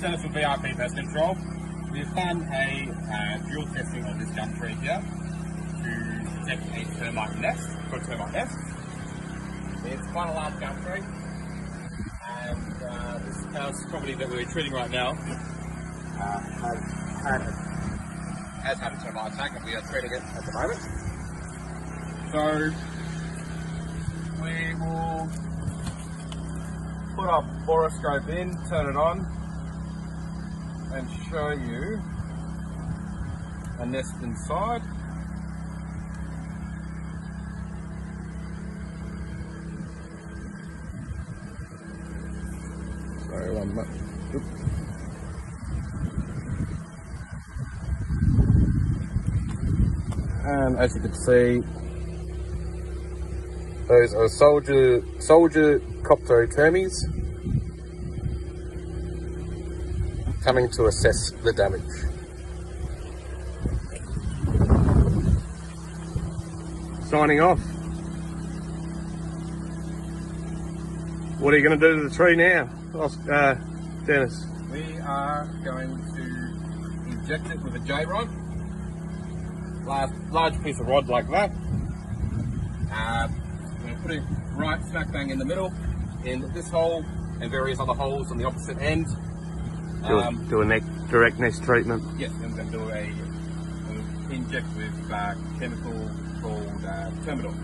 Centre for VIP Pest Control. We've done a uh, drill testing on this gum tree here to detect a termite nest, for a termite nest. It's quite a large gum tree, and uh, this house property that we're treating right now uh, has had a, has had a termite attack, and we are treating it at the moment. So we will put our borescope in, turn it on, and show you a nest inside. Sorry, one minute. And as you can see, those are soldier soldier coptotermes coming to assess the damage. Signing off. What are you going to do to the tree now, uh, Dennis? We are going to inject it with a J rod, large, large piece of rod like that. Uh, we're going to put it right smack bang in the middle, in this hole and various other holes on the opposite end. Do, um, a, do a neck, direct nest treatment? Yes, I'm going to do a, inject with uh, chemical called uh, Terminal.